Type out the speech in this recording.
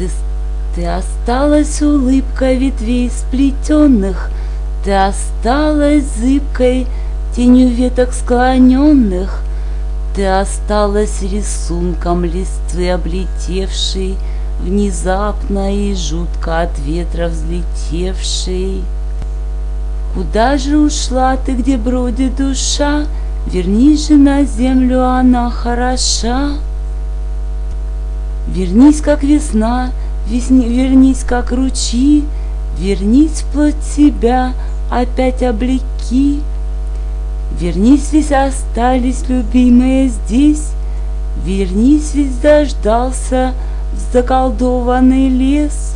Ты, ты осталась улыбкой ветвей сплетенных, Ты осталась зыбкой тенью веток склоненных, Ты осталась рисунком листвы облетевшей, Внезапно и жутко от ветра взлетевшей. Куда же ушла ты, где бродит душа? Вернись же на землю, она хороша. Вернись, как весна, весни, вернись, как ручьи, Вернись вплоть себя, опять облеки. Вернись, ведь остались любимые здесь, Вернись, ведь дождался заколдованный лес.